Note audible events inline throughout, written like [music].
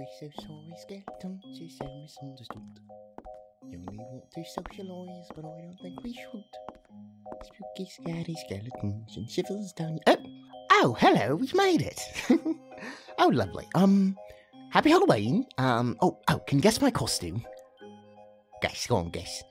We're so sorry, skeletons, you're so misunderstood. You only want to socialise, but I don't think we should. Spooky, scary skeletons and shivers down. Oh, oh, hello, we've made it. [laughs] oh, lovely. Um, happy Halloween. Um, oh, oh, can you guess my costume? Guess, go on, guess.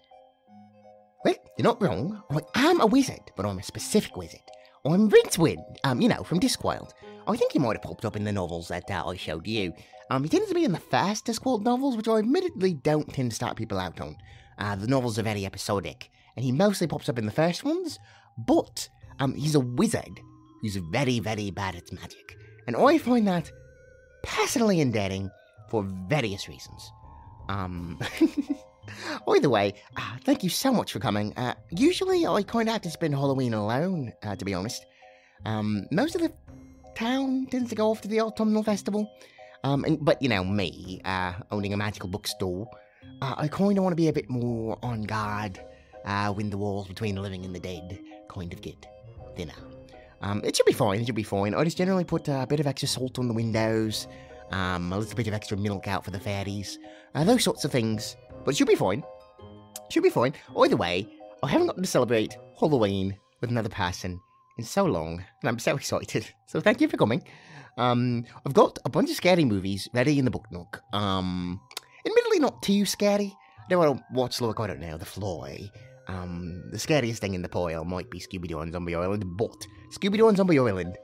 Well, you're not wrong. I am a wizard, but I'm a specific wizard. I'm Rincewind, um, you know, from Discworld. I think he might have popped up in the novels that uh, I showed you. Um, he tends to be in the first Discworld novels, which I admittedly don't tend to start people out on. Uh, the novels are very episodic, and he mostly pops up in the first ones, but um, he's a wizard who's very, very bad at magic. And I find that personally endearing for various reasons. Um, [laughs] either way, uh, thank you so much for coming. Uh, usually, I kind of have to spend Halloween alone, uh, to be honest. Um, most of the town tends to go off to the autumnal festival. Um, and, but you know, me, uh, owning a magical bookstore, uh, I kind of want to be a bit more on guard uh, when the walls between the living and the dead kind of get thinner. Um, it should be fine. It should be fine. I just generally put a bit of extra salt on the windows, um, a little bit of extra milk out for the fairies, uh, those sorts of things. But it should be fine. Should be fine. Either way, I haven't gotten to celebrate Halloween with another person in so long, and I'm so [laughs] excited. So thank you for coming. Um, I've got a bunch of scary movies ready in the book nook. Um, admittedly not too scary. I don't want to watch like I don't know, The Fly. Um, the scariest thing in the pile might be Scooby Doo on Zombie Island, but Scooby Doo on Zombie Island,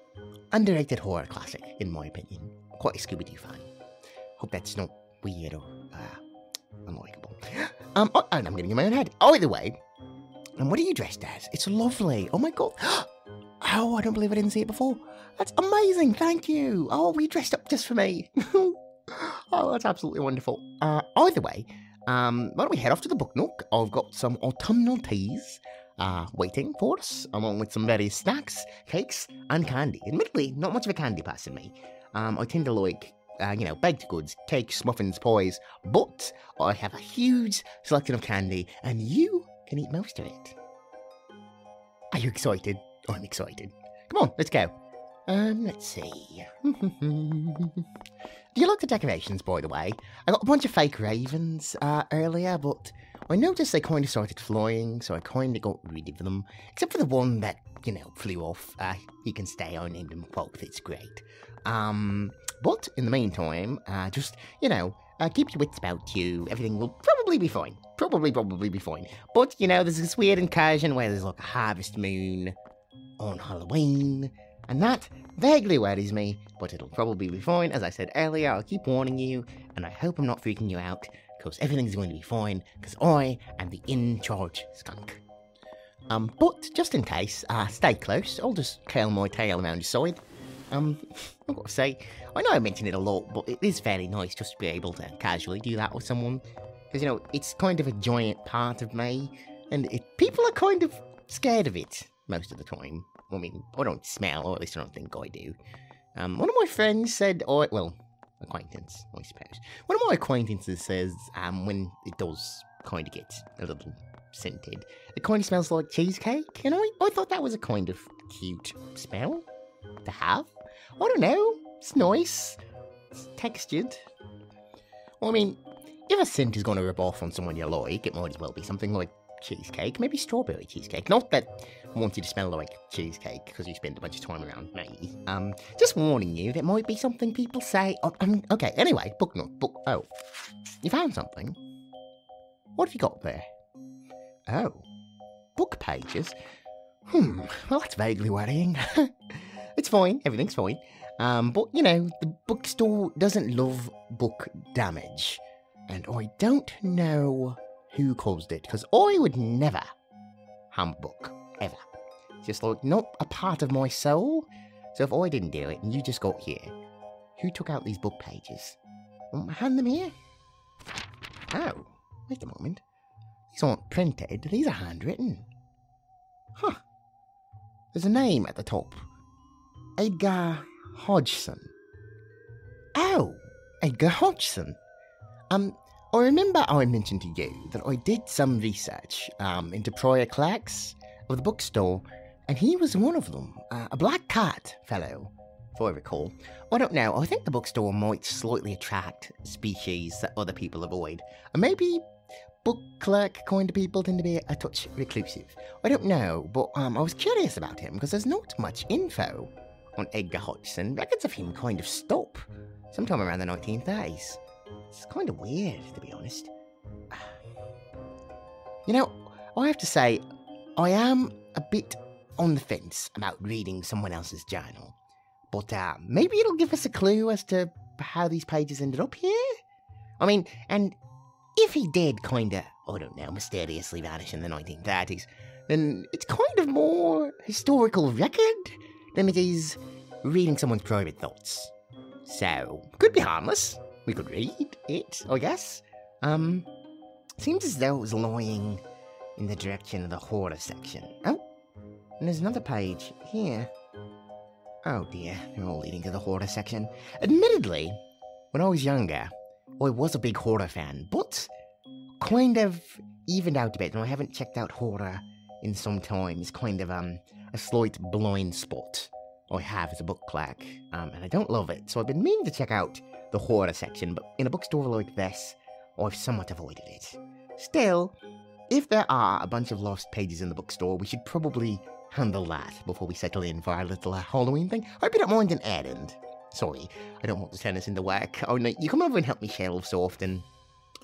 underrated horror classic in my opinion. Quite a Scooby Doo fan. Hope that's not weird or uh, unlikable. [gasps] Um, oh, and I'm getting in my own head. Either way, and what are you dressed as? It's lovely. Oh my god. [gasps] Oh, I don't believe I didn't see it before. That's amazing. Thank you. Oh, we dressed up just for me. [laughs] oh, that's absolutely wonderful. Uh, either way, um, why don't we head off to the book nook? I've got some autumnal teas uh, waiting for us, along with some various snacks, cakes, and candy. Admittedly, not much of a candy person, me. Um, I tend to like, uh, you know, baked goods, cakes, muffins, pies, but I have a huge selection of candy, and you can eat most of it. Are you excited? I'm excited. Come on, let's go. Um, let's see. [laughs] Do you like the decorations, by the way? I got a bunch of fake ravens uh, earlier, but I noticed they kind of started flying, so I kind of got rid of them. Except for the one that, you know, flew off. Uh, he can stay. I named him both. It's great. Um, but in the meantime, uh, just, you know, uh, keep your wits about you. Everything will probably be fine. Probably, probably be fine. But, you know, there's this weird incursion where there's like a harvest moon on Halloween, and that vaguely worries me, but it'll probably be fine. As I said earlier, I'll keep warning you, and I hope I'm not freaking you out, because everything's going to be fine, because I am the in charge skunk. Um, but just in case, uh, stay close. I'll just curl my tail around your side. Um, [laughs] I've got to say, I know I mention it a lot, but it is very nice just to be able to casually do that with someone. Because, you know, it's kind of a giant part of me, and it, people are kind of scared of it most of the time. I mean, I don't smell, or at least I don't think I do. Um, one of my friends said, or well, acquaintance, I suppose. One of my acquaintances says, um, when it does kind of get a little scented, it kind of smells like cheesecake, and I, I thought that was a kind of cute smell to have. I don't know, it's nice, it's textured. Well, I mean, if a scent is going to rub off on someone you like, it might as well be something like cheesecake, maybe strawberry cheesecake. Not that I want you to smell like cheesecake because you spend a bunch of time around me. Um, just warning you, that might be something people say. Oh, um, okay, anyway, book note, book. Oh, you found something? What have you got there? Oh, book pages. Hmm, well, that's vaguely worrying. [laughs] it's fine, everything's fine. Um, but you know, the bookstore doesn't love book damage. And I don't know who caused it, because I would never harm a book, ever. Just like not a part of my soul. So if I didn't do it and you just got here, who took out these book pages? Hand them here. Oh, wait a moment. These aren't printed, these are handwritten. Huh. There's a name at the top. Edgar Hodgson. Oh, Edgar Hodgson. Um, I remember I mentioned to you that I did some research um, into prior clerks of the bookstore, and he was one of them, uh, a black cat fellow if I recall. I don't know, I think the bookstore might slightly attract species that other people avoid. And maybe book clerk kind of people tend to be a touch reclusive. I don't know, but um, I was curious about him because there's not much info on Edgar Hodgson. Records of him kind of stop sometime around the 1930s. It's kind of weird, to be honest. You know, I have to say, I am a bit on the fence about reading someone else's journal. But uh, maybe it'll give us a clue as to how these pages ended up here? I mean, and if he did kinda, I don't know, mysteriously vanish in the 1930s, then it's kind of more historical record than it is reading someone's private thoughts. So, could be harmless. We could read it, I guess. Um, seems as though it was lying in the direction of the horror section. Oh, and there's another page here. Oh dear, they're all leading to the horror section. Admittedly, when I was younger, I was a big horror fan, but kind of evened out a bit, and I haven't checked out horror in some time. It's kind of um a slight blind spot I have as a book clerk, um, and I don't love it. So I've been meaning to check out the horror section, but in a bookstore like this, I've somewhat avoided it. Still, if there are a bunch of lost pages in the bookstore, we should probably handle that before we settle in for our little uh, Halloween thing. I hope you don't mind an errand. Sorry, I don't want to turn this into work. Oh no, you come over and help me shelve so often.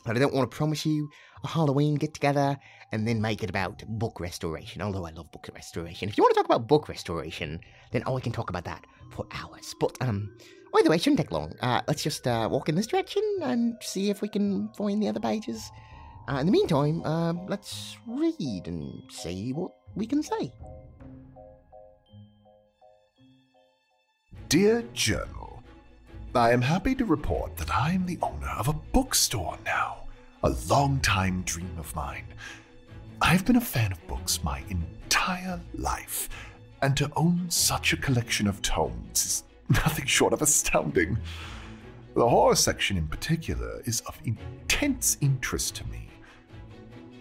But I don't want to promise you a Halloween get together and then make it about book restoration, although I love book restoration. If you want to talk about book restoration, then I can talk about that for hours. But, um, either way, it shouldn't take long. Uh, let's just uh, walk in this direction and see if we can find the other pages. Uh, in the meantime, uh, let's read and see what we can say. Dear Journal, I am happy to report that I am the owner of a bookstore now, a long-time dream of mine. I've been a fan of books my entire life, and to own such a collection of tomes is [laughs] nothing short of astounding. The horror section in particular is of intense interest to me.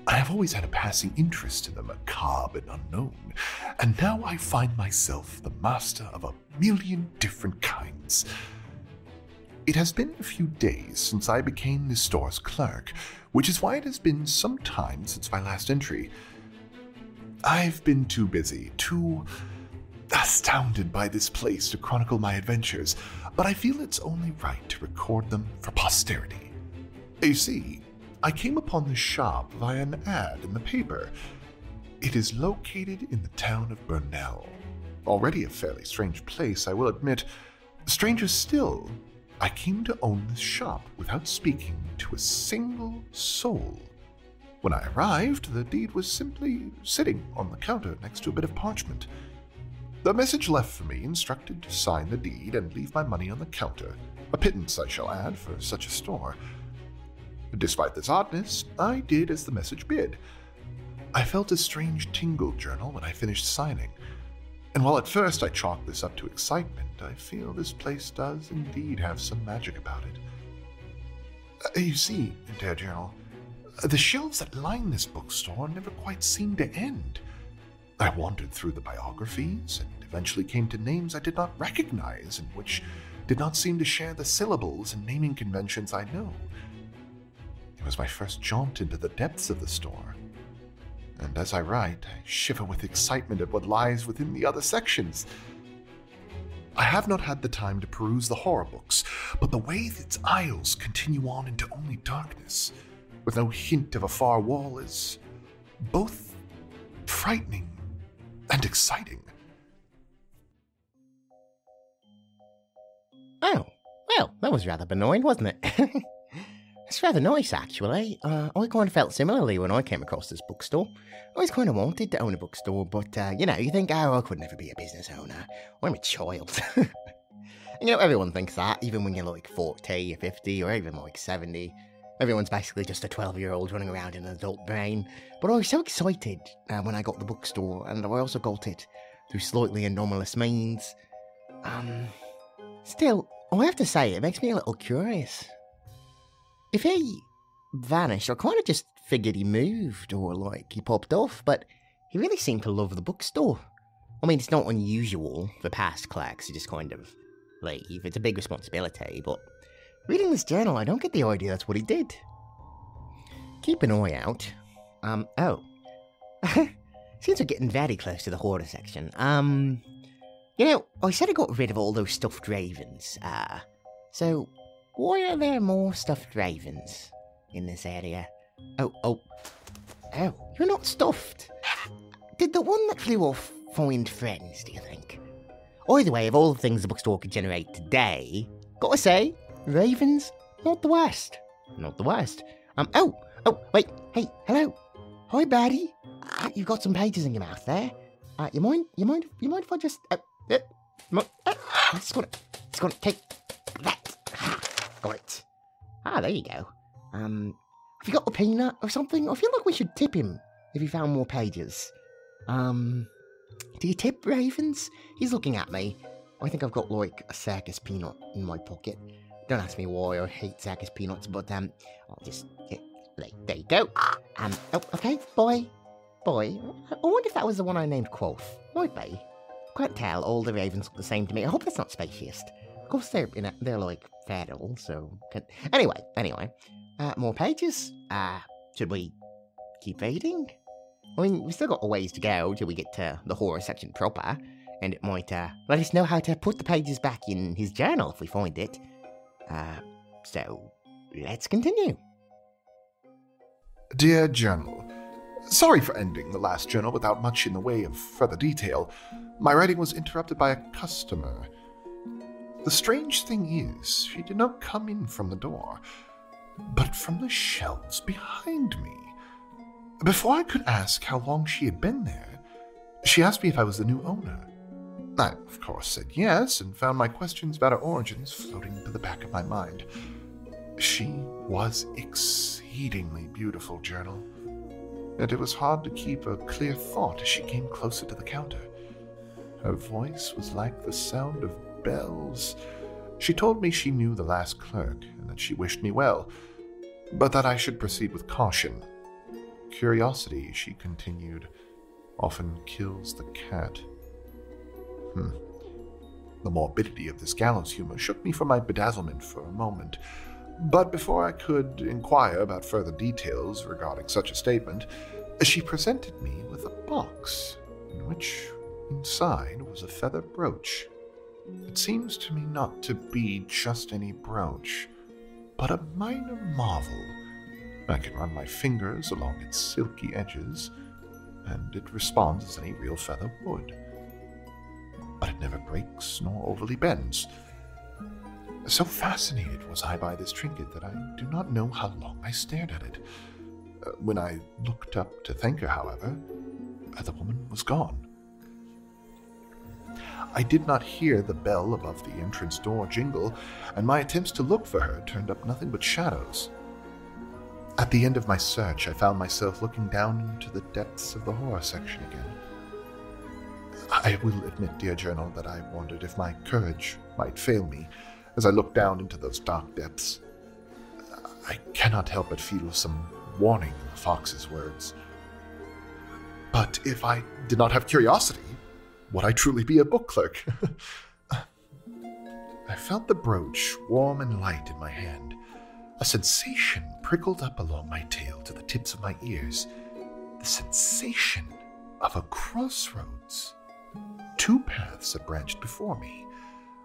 I have always had a passing interest in the macabre and unknown, and now I find myself the master of a million different kinds. It has been a few days since I became the store's clerk, which is why it has been some time since my last entry. I've been too busy, too astounded by this place to chronicle my adventures, but I feel it's only right to record them for posterity. You see, I came upon this shop via an ad in the paper. It is located in the town of Burnell. Already a fairly strange place, I will admit. Stranger still, I came to own this shop without speaking to a single soul. When I arrived, the deed was simply sitting on the counter next to a bit of parchment. The message left for me instructed to sign the deed and leave my money on the counter, a pittance, I shall add, for such a store. Despite this oddness, I did as the message bid. I felt a strange tingle journal when I finished signing, and while at first I chalked this up to excitement, I feel this place does indeed have some magic about it. Uh, you see, dear Journal, the shelves that line this bookstore never quite seem to end. I wandered through the biographies and eventually came to names I did not recognize and which did not seem to share the syllables and naming conventions I know. It was my first jaunt into the depths of the store. And as I write, I shiver with excitement at what lies within the other sections. I have not had the time to peruse the horror books, but the way its aisles continue on into only darkness, with no hint of a far wall, is both frightening and exciting. Oh, well, that was rather benign, wasn't it? [laughs] It's rather nice, actually. Uh, I kind of felt similarly when I came across this bookstore. I always kind of wanted to own a bookstore, but, uh, you know, you think, oh, I could never be a business owner. I'm a child. [laughs] and, you know, everyone thinks that, even when you're like 40 or 50 or even like 70. Everyone's basically just a 12 year old running around in an adult brain. But I was so excited uh, when I got the bookstore, and I also got it through slightly anomalous means. Um, still, I have to say, it makes me a little curious. If he vanished, I kind of just figured he moved or like he popped off, but he really seemed to love the bookstore. I mean, it's not unusual for past clerks to just kind of leave. It's a big responsibility, but reading this journal, I don't get the idea that's what he did. Keep an eye out. Um, oh. [laughs] Seems we're getting very close to the horror section. Um, you know, I said I got rid of all those stuffed ravens. Uh, so why are there more stuffed ravens in this area? Oh, oh, oh, you're not stuffed. Did the one that flew off find friends, do you think? Either way, of all the things the bookstore could generate today, gotta say, ravens, not the worst. Not the worst. Um, oh, oh, wait, hey, hello. Hi, Batty. Uh, you've got some pages in your mouth there. Uh, you mind, you mind, you mind if I just, uh, uh, uh, it's gonna, it's gonna take that. It. Ah, there you go. Um, have you got a peanut or something? I feel like we should tip him if he found more pages. Um, do you tip ravens? He's looking at me. I think I've got like a circus peanut in my pocket. Don't ask me why I hate circus peanuts, but um, I'll just get, like, there you go. Um, oh, okay, boy, boy. I wonder if that was the one I named Quoth. Might be. Can't tell. All the ravens look the same to me. I hope that's not speciest. Of course, they're you know, they're like federal, so can... anyway, anyway. Uh, more pages. Uh, should we keep reading? I mean, we've still got a ways to go till we get to the horror section proper, and it might uh, let us know how to put the pages back in his journal if we find it. Uh, so let's continue. Dear Journal, Sorry for ending the last journal without much in the way of further detail. My writing was interrupted by a customer. The strange thing is, she did not come in from the door, but from the shelves behind me. Before I could ask how long she had been there, she asked me if I was the new owner. I, of course, said yes, and found my questions about her origins floating to the back of my mind. She was exceedingly beautiful, Journal and it was hard to keep a clear thought as she came closer to the counter. Her voice was like the sound of bells. She told me she knew the last clerk and that she wished me well, but that I should proceed with caution. Curiosity, she continued, often kills the cat. Hmm. The morbidity of this gallows humor shook me from my bedazzlement for a moment. But before I could inquire about further details regarding such a statement, she presented me with a box in which inside was a feather brooch. It seems to me not to be just any brooch, but a minor marvel. I can run my fingers along its silky edges, and it responds as any real feather would. But it never breaks nor overly bends. So fascinated was I by this trinket that I do not know how long I stared at it. Uh, when I looked up to thank her, however, uh, the woman was gone. I did not hear the bell above the entrance door jingle, and my attempts to look for her turned up nothing but shadows. At the end of my search, I found myself looking down into the depths of the horror section again. I will admit, dear journal, that I wondered if my courage might fail me as I looked down into those dark depths. I cannot help but feel some warning in the fox's words. But if I did not have curiosity, would I truly be a book clerk? [laughs] I felt the brooch warm and light in my hand. A sensation prickled up along my tail to the tips of my ears. The sensation of a crossroads. Two paths had branched before me.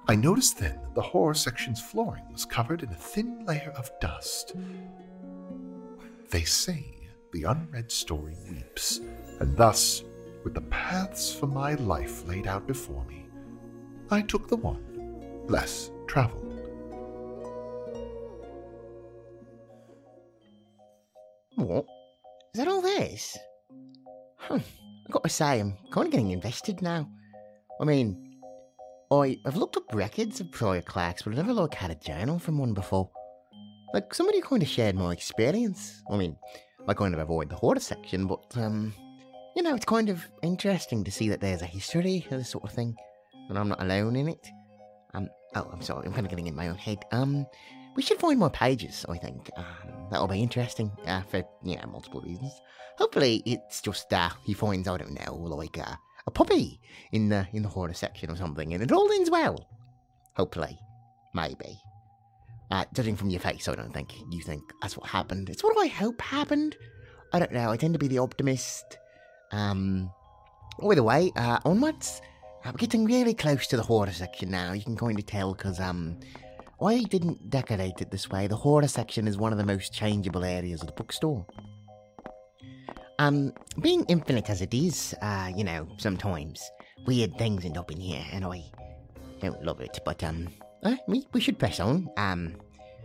I noticed then that the horror section's flooring was covered in a thin layer of dust. They say the unread story weeps, and thus, with the paths for my life laid out before me, I took the one less traveled. What? Is that all this? Huh. I've got to say, I'm kind of getting invested now. I mean, I, I've looked up records of prior clerks, but I've never like had a journal from one before. Like, somebody kind of shared my experience. I mean, I kind of avoid the horror section, but, um, you know, it's kind of interesting to see that there's a history of this sort of thing, and I'm not alone in it. Um, oh, I'm sorry, I'm kind of getting in my own head. Um, we should find more pages, I think. Um, that'll be interesting, uh, for, you know, multiple reasons. Hopefully, it's just, uh, he finds, I don't know, like, uh, a puppy in the, in the horror section or something, and it all ends well. Hopefully. Maybe. Uh, judging from your face, I don't think you think that's what happened. It's what I hope happened. I don't know. I tend to be the optimist. Um, either way, uh, onwards. We're getting really close to the horror section now. You can kind of tell because um, I didn't decorate it this way. The horror section is one of the most changeable areas of the bookstore. Um, being infinite as it is, uh, you know, sometimes weird things end up in here, and I don't love it. But um, uh, we we should press on. Um,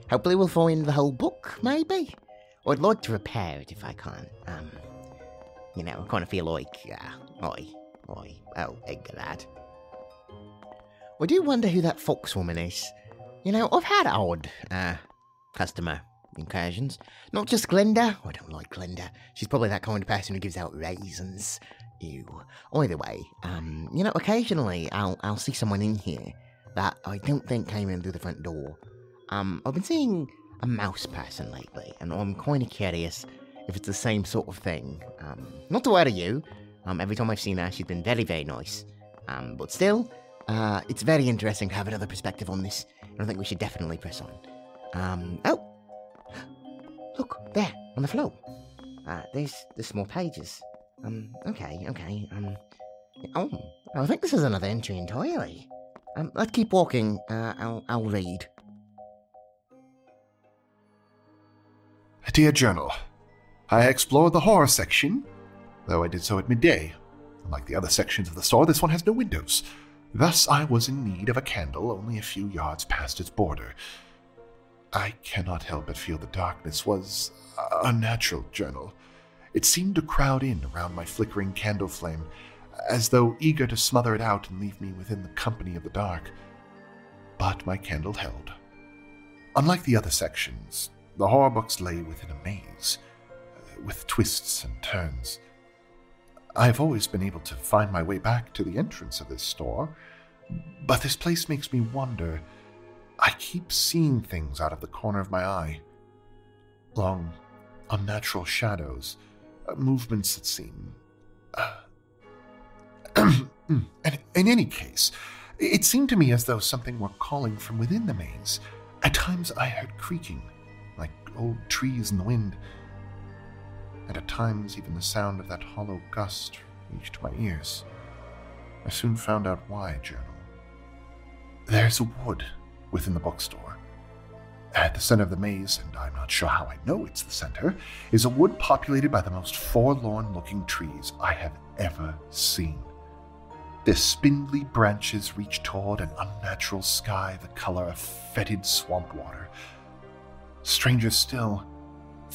hopefully we'll find the whole book, maybe. I'd like to repair it if I can. Um, you know, I kind of feel like, uh, I, oh, Edgar lad. I do wonder who that fox woman is. You know, I've had odd, uh, customer incursions. Not just Glinda. I don't like Glinda. She's probably that kind of person who gives out raisins. Ew. Either way, um, you know, occasionally I'll I'll see someone in here that I don't think came in through the front door. Um, I've been seeing a mouse person lately, and I'm kind of curious if it's the same sort of thing. Um, not to worry you. Um, every time I've seen her, she's been very, very nice. Um, but still, uh, it's very interesting to have another perspective on this, and I think we should definitely press on. Um, oh, [gasps] look there on the floor. Uh, there's the small pages. Um, okay, okay. Um, oh, I think this is another entry entirely. Um, let's keep walking. Uh, I'll, I'll read. Dear Journal, I explored the horror section, though I did so at midday. Unlike the other sections of the store, this one has no windows. Thus, I was in need of a candle only a few yards past its border. I cannot help but feel the darkness was unnatural, Journal. It seemed to crowd in around my flickering candle flame, as though eager to smother it out and leave me within the company of the dark. But my candle held. Unlike the other sections, the horror books lay within a maze, with twists and turns. I've always been able to find my way back to the entrance of this store, but this place makes me wonder. I keep seeing things out of the corner of my eye. Long, unnatural shadows, uh, movements that seem. Uh, [clears throat] in, in any case, it seemed to me as though something were calling from within the maze. At times I heard creaking, like old trees in the wind, and at times even the sound of that hollow gust reached my ears. I soon found out why, Journal. There's a wood within the bookstore. At the center of the maze, and I'm not sure how I know it's the center, is a wood populated by the most forlorn looking trees I have ever seen. Their spindly branches reach toward an unnatural sky the color of fetid swamp water. Stranger still,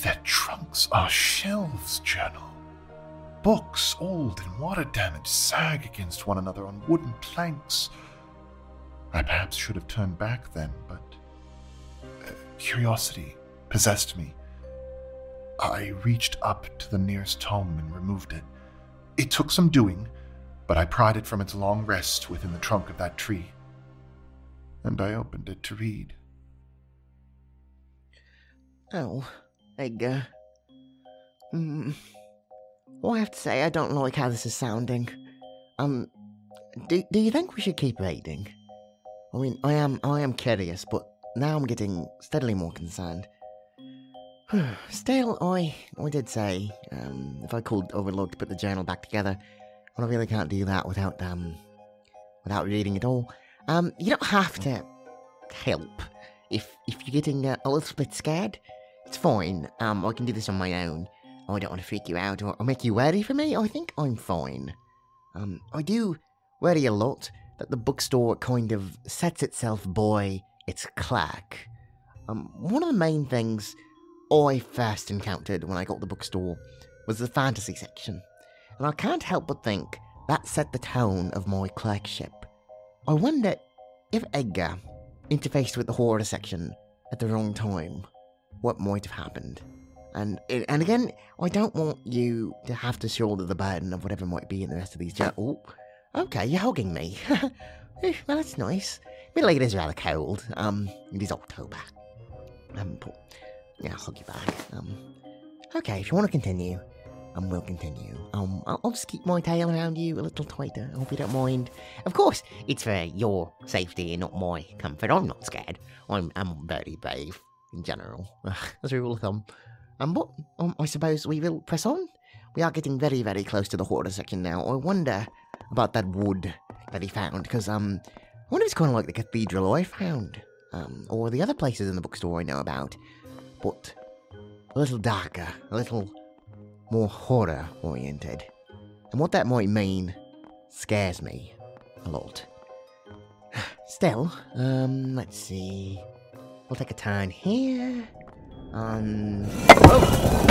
their trunks are shelves, Journal. Books, old and water damaged, sag against one another on wooden planks. I perhaps should have turned back then, but uh, curiosity possessed me. I reached up to the nearest tome and removed it. It took some doing, but I pried it from its long rest within the trunk of that tree, and I opened it to read. Oh, Edgar. Hmm. Well, I have to say, I don't like how this is sounding. Um, do, do you think we should keep reading? I mean, I am I am curious, but now I'm getting steadily more concerned. [sighs] Still, I I did say um, if I called Overlord to put the journal back together, but I really can't do that without um without reading it all. Um, you don't have to help if if you're getting uh, a little bit scared. It's fine. Um, I can do this on my own. I don't want to freak you out or, or make you worry for me. I think I'm fine. Um, I do worry a lot that the bookstore kind of sets itself by its clack. Um, one of the main things I first encountered when I got the bookstore was the fantasy section and I can't help but think that set the tone of my clerkship. I wonder if Edgar interfaced with the horror section at the wrong time, what might have happened. And and again, I don't want you to have to shoulder the burden of whatever might be in the rest of these. Jo- [laughs] oh, okay, you're hugging me. [laughs] Well, that's nice. Middle it is rather cold. Um, it is October. Um, but, yeah, I'll hug you back. Um, okay, if you want to continue, and we'll continue. Um, I'll, I'll just keep my tail around you a little tighter. I hope you don't mind. Of course, it's for your safety and not my comfort. I'm not scared. I'm, I'm very brave in general, [laughs] as a rule of thumb. Um, but um, I suppose we will press on. We are getting very, very close to the horror section now. I wonder about that wood that he found, because um, I wonder if it's kind of like the cathedral I found, um, or the other places in the bookstore I know about, but a little darker, a little more horror oriented. And what that might mean scares me a lot. [sighs] Still, um, let's see. We'll take a turn here. Um. Oh!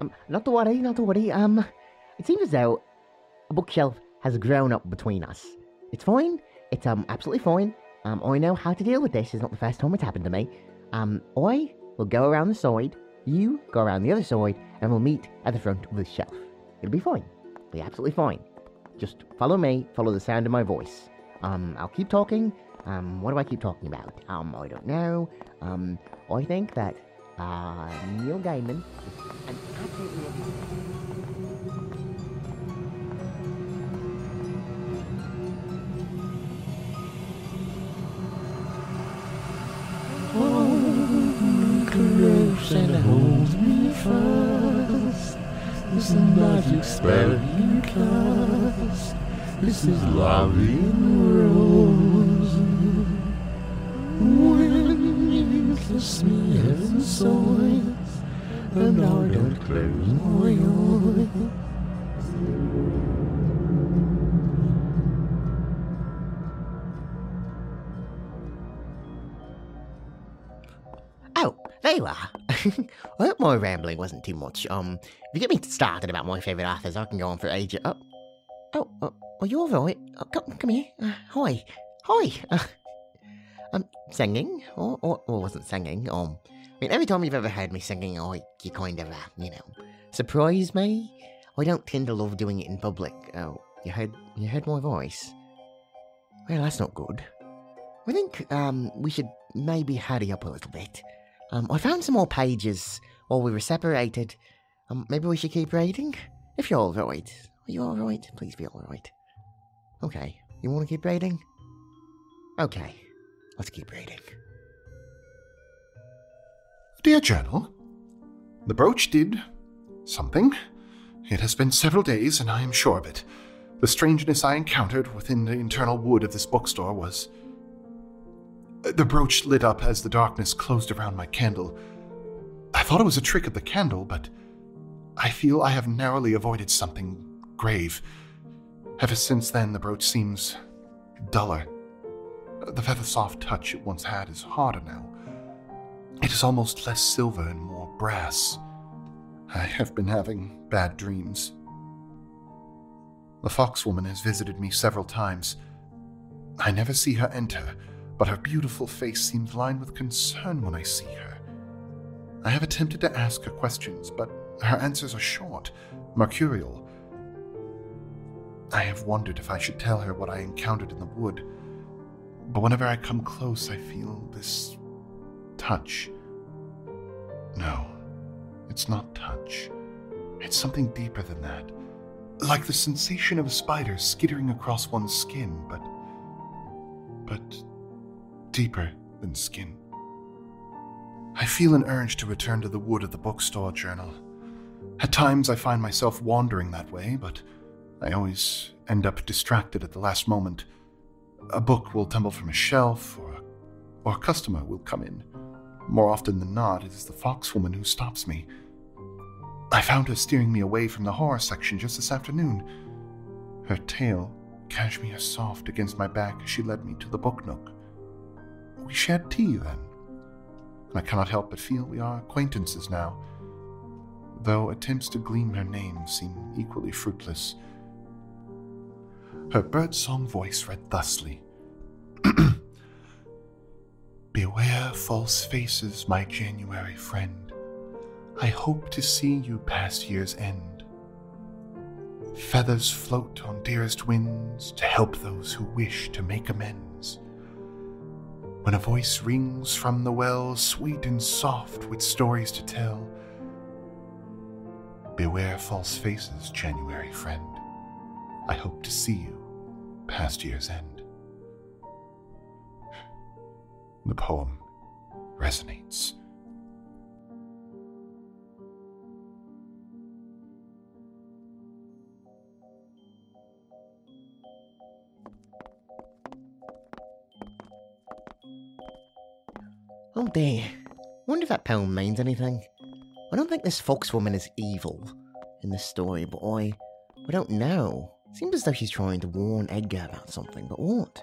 Um, not to worry, not to worry. Um, it seems as though a bookshelf has grown up between us. It's fine. It's um absolutely fine. Um, I know how to deal with this. It's not the first time it's happened to me. Um, I will go around the side. You go around the other side, and we'll meet at the front of the shelf. It'll be fine. It'll be absolutely fine. Just follow me. Follow the sound of my voice. Um, I'll keep talking. Um, what do I keep talking about? Um, I don't know. Um, I think that uh, Neil Gaiman is an absolutely. and holds me fast. This is heaven and I don't close my eyes. Oh, there you are. [laughs] I hope my rambling wasn't too much. Um, if you get me started about my favourite authors, I can go on for ages. Oh, oh, oh, are you all right? Oh, come, come here. Uh, hi, hi. Uh, [laughs] um, singing, or, or, or wasn't singing. Um, I mean, every time you've ever heard me singing, I you kind of, uh, you know, surprise me. I don't tend to love doing it in public. Oh, you heard, you heard my voice. Well, that's not good. I think um we should maybe hurry up a little bit. Um, I found some more pages while we were separated. Um, maybe we should keep reading? If you're alright. Are you alright? Please be alright. Okay. You want to keep reading? Okay. Let's keep reading. Dear Journal, the brooch did something. It has been several days, and I am sure of it. The strangeness I encountered within the internal wood of this bookstore was. Uh, the brooch lit up as the darkness closed around my candle. I thought it was a trick of the candle, but I feel I have narrowly avoided something grave. Ever since then, the brooch seems duller. The feather soft touch it once had is harder now. It is almost less silver and more brass. I have been having bad dreams. The foxwoman has visited me several times. I never see her enter, but her beautiful face seems lined with concern when I see her. I have attempted to ask her questions, but her answers are short, mercurial. I have wondered if I should tell her what I encountered in the wood, but whenever I come close, I feel this touch. No, it's not touch. It's something deeper than that. Like the sensation of a spider skittering across one's skin, but. but. deeper than skin. I feel an urge to return to the wood of the bookstore journal. At times I find myself wandering that way, but I always end up distracted at the last moment. A book will tumble from a shelf, or, or a customer will come in. More often than not, it is the foxwoman who stops me. I found her steering me away from the horror section just this afternoon. Her tail cashmere soft against my back as she led me to the book nook. We shared tea then, I cannot help but feel we are acquaintances now, though attempts to glean her name seem equally fruitless. Her birdsong voice read thusly [clears throat] Beware false faces, my January friend. I hope to see you past year's end. Feathers float on dearest winds to help those who wish to make amends. When a voice rings from the well, sweet and soft with stories to tell, Beware false faces, January friend. I hope to see you past year's end. The poem resonates. Oh dear. Wonder if that poem means anything. I don't think this foxwoman is evil in this story, but I, I don't know. Seems as though she's trying to warn Edgar about something, but what?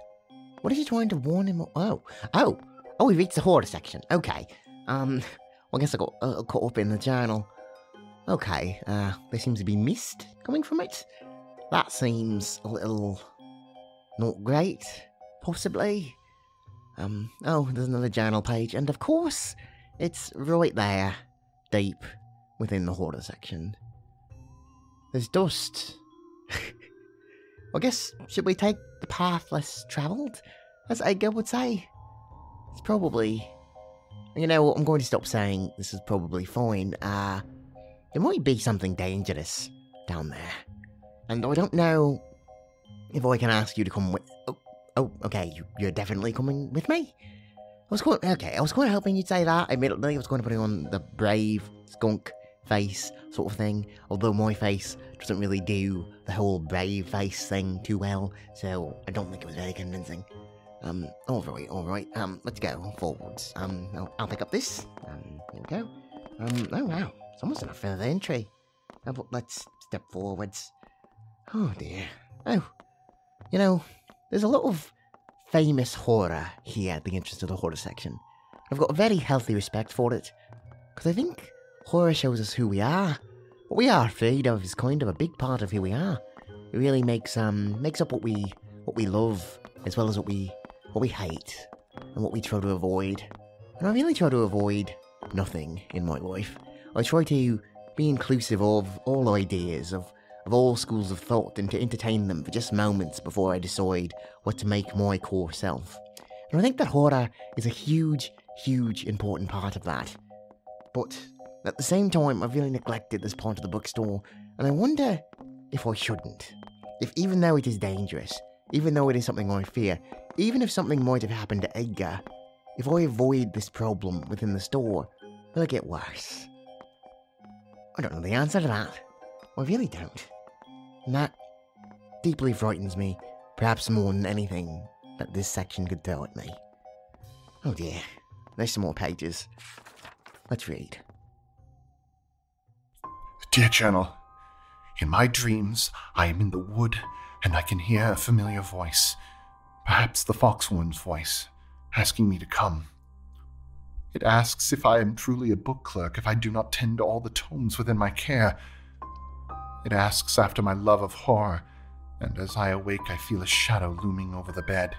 What is she trying to warn him? Oh, oh, oh! We reached the horror section. Okay. Um, [laughs] well, I guess I got uh, caught up in the journal. Okay. Uh, there seems to be mist coming from it. That seems a little not great, possibly. Um, oh, there's another journal page, and of course, it's right there, deep within the horror section. There's dust. [laughs] I guess, should we take the path less travelled? As Edgar would say. It's probably. You know, I'm going to stop saying this is probably fine. Uh, there might be something dangerous down there. And I don't know if I can ask you to come with. Oh, oh okay, you, you're definitely coming with me? I was going. Okay, I was going to helping you say that. Admittedly, I was going to put on the brave skunk face sort of thing. Although my face doesn't really do the whole brave face thing too well, so I don't think it was very convincing. Um, alright, alright, um, let's go forwards. Um, I'll, I'll pick up this. Um, here we go. Um, oh wow, it's almost enough for the entry. Uh, let's step forwards. Oh dear. Oh, you know, there's a lot of famous horror here at the entrance to the horror section. I've got a very healthy respect for it, because I think horror shows us who we are. What we are afraid of is kind of a big part of who we are. It really makes um makes up what we what we love as well as what we what we hate and what we try to avoid. And I really try to avoid nothing in my life. I try to be inclusive of all ideas, of, of all schools of thought, and to entertain them for just moments before I decide what to make my core self. And I think that horror is a huge, huge important part of that. But at the same time, I've really neglected this part of the bookstore, and I wonder if I shouldn't. If even though it is dangerous, even though it is something I fear, even if something might have happened to Edgar, if I avoid this problem within the store, will it get worse? I don't know the answer to that. I really don't. And that deeply frightens me, perhaps more than anything that this section could throw at me. Oh dear, there's some more pages. Let's read. Dear Journal, in my dreams, I am in the wood and I can hear a familiar voice, perhaps the foxwoman's voice, asking me to come. It asks if I am truly a book clerk if I do not tend to all the tomes within my care. It asks after my love of horror, and as I awake, I feel a shadow looming over the bed.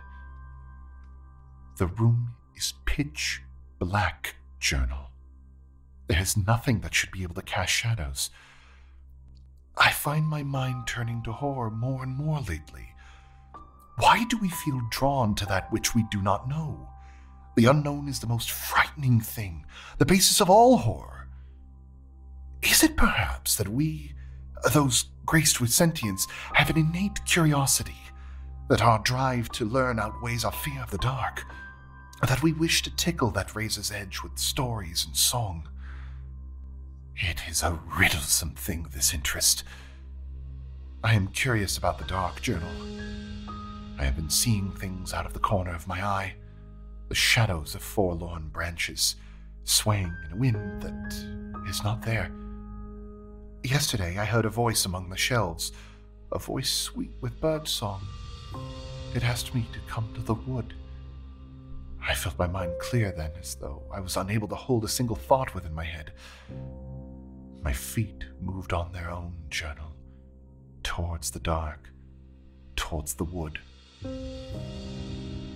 The room is pitch black, Journal. There is nothing that should be able to cast shadows. I find my mind turning to horror more and more lately. Why do we feel drawn to that which we do not know? The unknown is the most frightening thing, the basis of all horror. Is it perhaps that we, those graced with sentience, have an innate curiosity, that our drive to learn outweighs our fear of the dark, that we wish to tickle that razor's edge with stories and song? It is a riddlesome thing, this interest. I am curious about the Dark Journal. I have been seeing things out of the corner of my eye, the shadows of forlorn branches swaying in a wind that is not there. Yesterday I heard a voice among the shelves, a voice sweet with bird song. It asked me to come to the wood. I felt my mind clear then, as though I was unable to hold a single thought within my head. My feet moved on their own journal, towards the dark, towards the wood.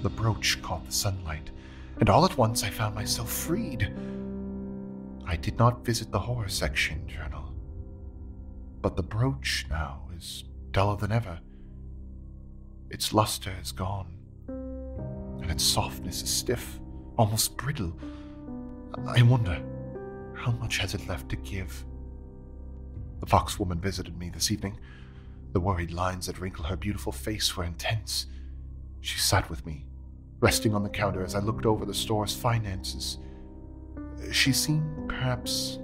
The brooch caught the sunlight, and all at once I found myself freed. I did not visit the horror section journal, but the brooch now is duller than ever. Its luster is gone, and its softness is stiff, almost brittle. I wonder, how much has it left to give? The fox woman visited me this evening. The worried lines that wrinkle her beautiful face were intense. She sat with me, resting on the counter as I looked over the store's finances. She seemed perhaps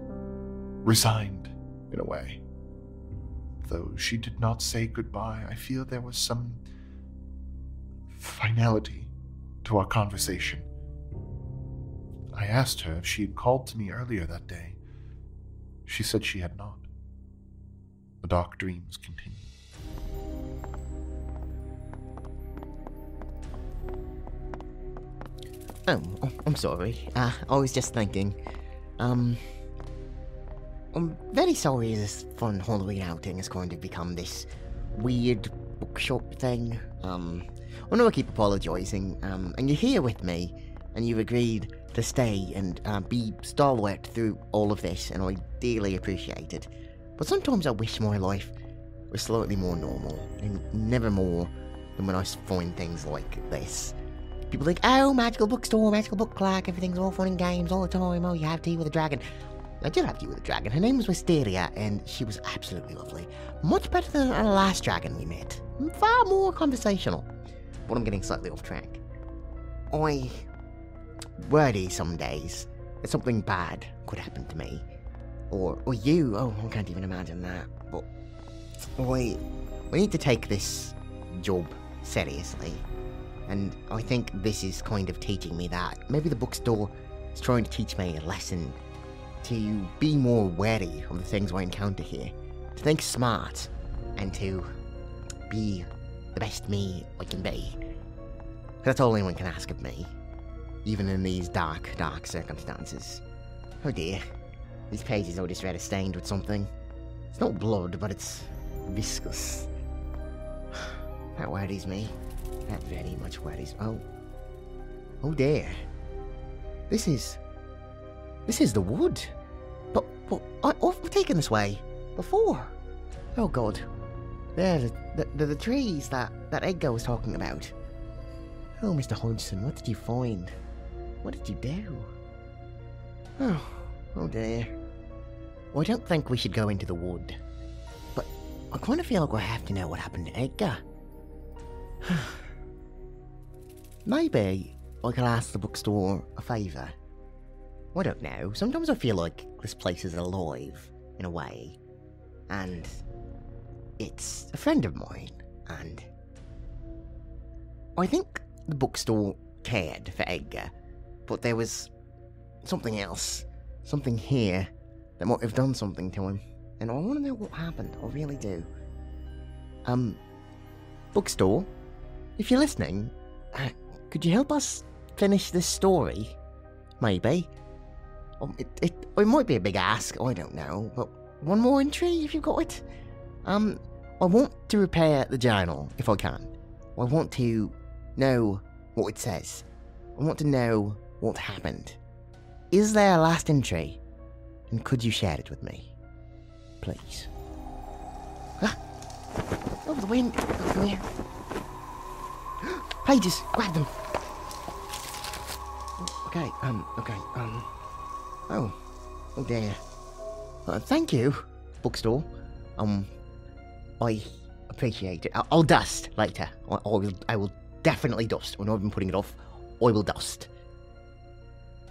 resigned in a way. Though she did not say goodbye, I feel there was some finality to our conversation. I asked her if she had called to me earlier that day. She said she had not. The dark dreams continued. Oh, oh, I'm sorry. Uh, I was just thinking. Um. I'm very sorry this fun Halloween outing is going to become this weird bookshop thing. Um. I know I keep apologising, um, and you're here with me, and you've agreed to stay and uh, be stalwart through all of this, and I dearly appreciate it. But sometimes I wish my life was slightly more normal, and never more than when I find things like this. People think, oh, magical bookstore, magical book clerk, everything's all fun and games all the time. Oh, you have tea with a dragon. I did have tea with a dragon. Her name was Wisteria, and she was absolutely lovely. Much better than our last dragon we met. Far more conversational. But I'm getting slightly off track. I worry some days that something bad could happen to me. Or, or you. Oh, I can't even imagine that. But I, we need to take this job seriously. And I think this is kind of teaching me that. Maybe the bookstore is trying to teach me a lesson to be more wary of the things I encounter here, to think smart, and to be the best me I can be. That's all anyone can ask of me, even in these dark, dark circumstances. Oh dear, these pages are just rather stained with something. It's not blood, but it's viscous. [sighs] That worries me. That very much worries. Oh. Oh dear. This is. This is the wood. But, but I've taken this way before. Oh god. There, the, the, the, trees that, that Edgar was talking about. Oh, Mr. Hodgson, what did you find? What did you do? Oh, oh dear. Well, I don't think we should go into the wood. But I kind of feel like I have to know what happened to Edgar. [sighs] Maybe I could ask the bookstore a favour. I don't know. Sometimes I feel like this place is alive, in a way. And it's a friend of mine, and I think the bookstore cared for Edgar, but there was something else, something here that might have done something to him, and I want to know what happened. I really do. Um, bookstore, if you're listening, uh, could you help us finish this story? Maybe. Um, it, it, it might be a big ask, I don't know, but one more entry if you've got it. Um, I want to repair the journal if I can. I want to know what it says. I want to know what happened. Is there a last entry? And could you share it with me? Please. Ah! Over the wind. Over there. Pages, grab them. Okay, um, okay, um. Oh, oh dear. Uh, thank you, bookstore. Um, I appreciate it. I'll, I'll dust later. I, I, will. I will definitely dust. When I've been putting it off, I will dust.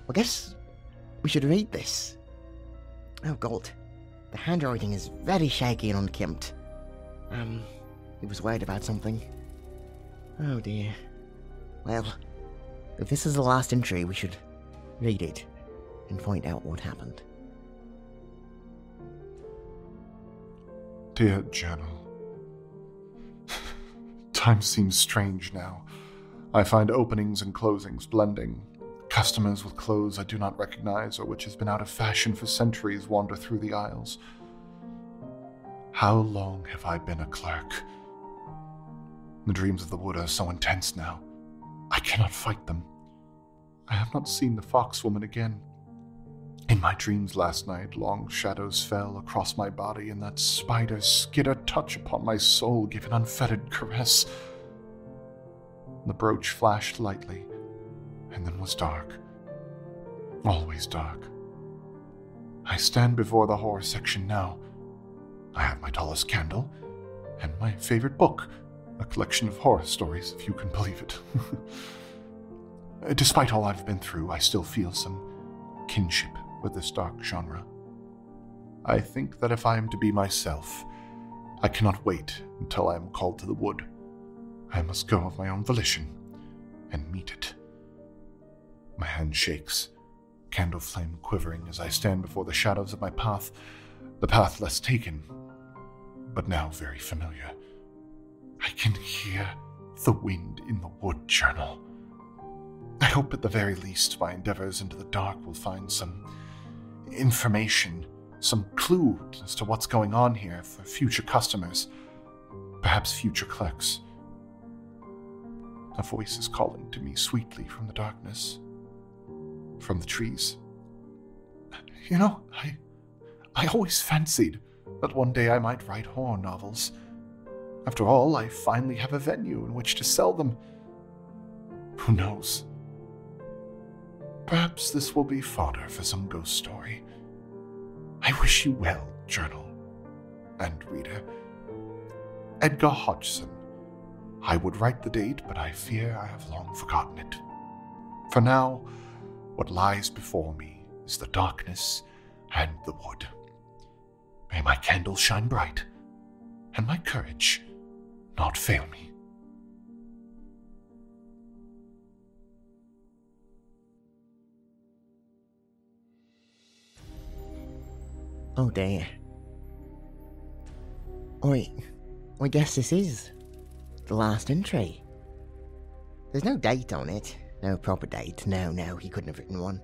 I guess we should read this. Oh God, the handwriting is very shaky and unkempt. Um, he was worried about something. Oh dear. Well, if this is the last entry, we should read it and find out what happened. Dear Journal, Time seems strange now. I find openings and closings blending. Customers with clothes I do not recognize or which has been out of fashion for centuries wander through the aisles. How long have I been a clerk? The dreams of the wood are so intense now. I cannot fight them. I have not seen the fox woman again. In my dreams last night, long shadows fell across my body, and that spider's skitter touch upon my soul gave an unfettered caress. The brooch flashed lightly, and then was dark. Always dark. I stand before the horror section now. I have my tallest candle and my favorite book, a collection of horror stories, if you can believe it. [laughs] Despite all I've been through, I still feel some kinship with this dark genre. I think that if I am to be myself, I cannot wait until I am called to the wood. I must go of my own volition and meet it. My hand shakes, candle flame quivering as I stand before the shadows of my path, the path less taken, but now very familiar. Can hear the wind in the wood journal. I hope at the very least my endeavors into the dark will find some information, some clue as to what's going on here for future customers, perhaps future clerks. A voice is calling to me sweetly from the darkness, from the trees. You know, I, I always fancied that one day I might write horror novels. After all, I finally have a venue in which to sell them. Who knows? Perhaps this will be fodder for some ghost story. I wish you well, journal and reader. Edgar Hodgson. I would write the date, but I fear I have long forgotten it. For now, what lies before me is the darkness and the wood. May my candle shine bright, and my courage not fail me. Oh dear. I, I guess this is the last entry. There's no date on it, no proper date. No, no, he couldn't have written one.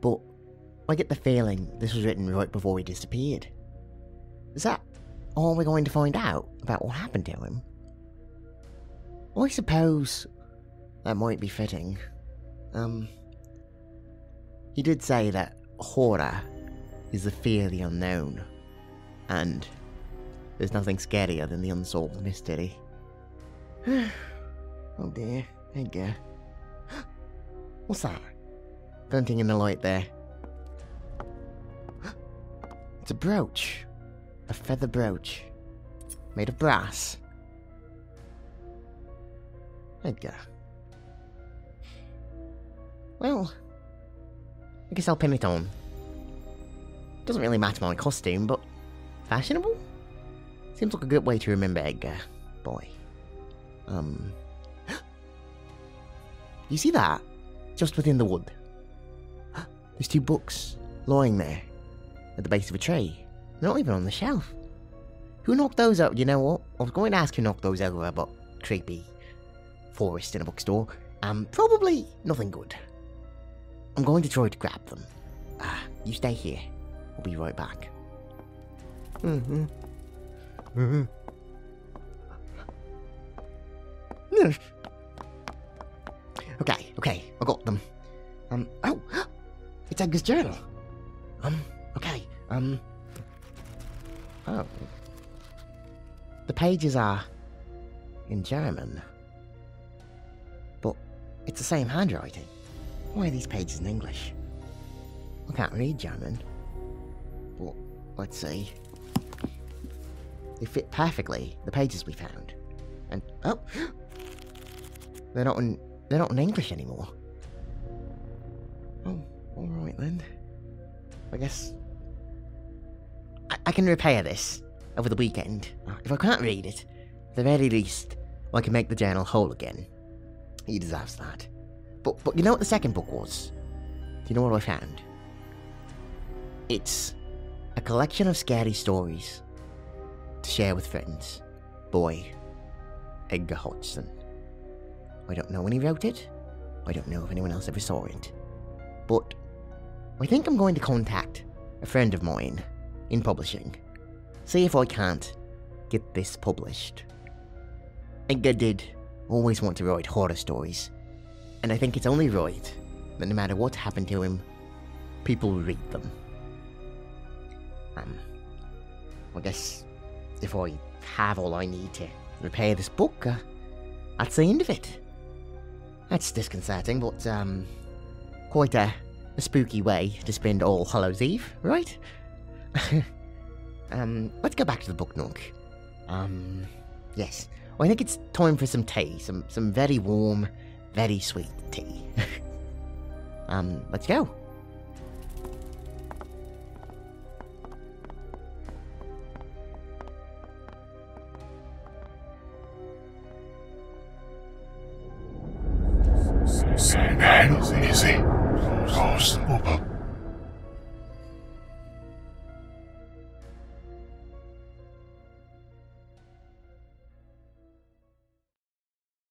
But I get the feeling this was written right before he disappeared. Is that all we're going to find out about what happened to him? I suppose that might be fitting. Um, he did say that horror is the fear of the unknown, and there's nothing scarier than the unsolved mystery. [sighs] oh dear, Edgar. [gasps] What's that? Glinting in the light there. [gasps] It's a brooch. A feather brooch. Made of brass. Edgar. Well, I guess I'll pin it on. Doesn't really match my costume, but fashionable? Seems like a good way to remember Edgar. Boy. Um. [gasps] you see that? Just within the wood. [gasps] There's two books lying there at the base of a tree. They're not even on the shelf. Who knocked those out? You know what? I was going to ask who knocked those over, but creepy forest in a bookstore. Um, probably nothing good. I'm going to try to grab them. Ah, you stay here. I'll be right back. Mm-hmm. Mm-hmm. [laughs] Okay, okay, I got them. Um, oh, [gasps] it's Edgar's journal. Um, okay, um, oh. The pages are in German. It's the same handwriting. Why are these pages in English? I can't read German. But let's see. They fit perfectly, the pages we found. And oh [gasps] they're not in they're not in English anymore. Oh, alright then. I guess I, I can repair this over the weekend. If I can't read it, the very least, I can make the journal whole again. He deserves that. But but you know what the second book was? Do you know what I found? It's a collection of scary stories to share with friends. Boy, Edgar Hodgson. I don't know when he wrote it. I don't know if anyone else ever saw it. But I think I'm going to contact a friend of mine in publishing. See if I can't get this published. Edgar did always want to write horror stories, and I think it's only right that no matter what happened to him, people read them. Um, I guess if I have all I need to repair this book, uh, that's the end of it. That's disconcerting, but um, quite a, a spooky way to spend All Hallows Eve, right? [laughs] Um, let's go back to the book nook. Um, yes. I think it's time for some tea. Some some very warm, very sweet tea. [laughs] um, let's go.